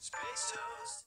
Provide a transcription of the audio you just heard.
Space Toast.